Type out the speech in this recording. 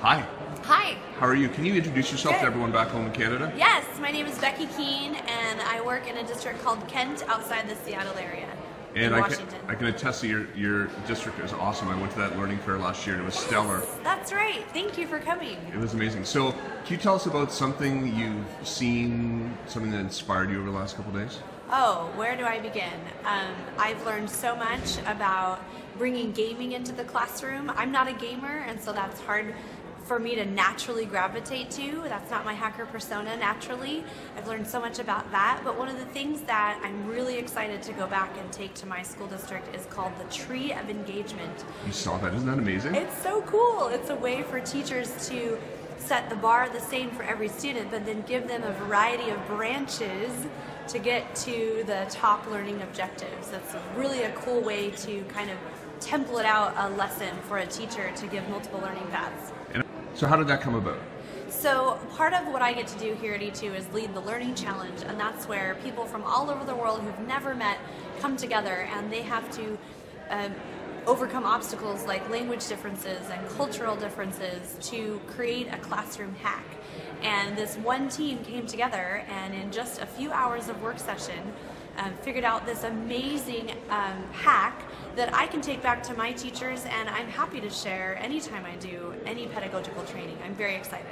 Hi. Hi. How are you? Can you introduce yourself Good. to everyone back home in Canada? Yes, my name is Becky Keene, and I work in a district called Kent outside the Seattle area And I can, I can attest that your, your district is awesome. I went to that learning fair last year and it was stellar. That's right. Thank you for coming. It was amazing. So, can you tell us about something you've seen, something that inspired you over the last couple days? Oh, where do I begin? Um, I've learned so much about bringing gaming into the classroom. I'm not a gamer, and so that's hard for me to naturally gravitate to. That's not my hacker persona naturally. I've learned so much about that. But one of the things that I'm really excited to go back and take to my school district is called the Tree of Engagement. You saw that. Isn't that amazing? It's so cool. It's a way for teachers to set the bar the same for every student, but then give them a variety of branches to get to the top learning objectives. That's really a cool way to kind of template out a lesson for a teacher to give multiple learning paths. So, how did that come about? So, part of what I get to do here at E2 is lead the Learning Challenge, and that's where people from all over the world who've never met come together and they have to um, overcome obstacles like language differences and cultural differences to create a classroom hack. And this one team came together and, in just a few hours of work session, um, figured out this amazing um, hack that I can take back to my teachers, and I'm happy to share anytime I do any pedagogical training. I'm very excited.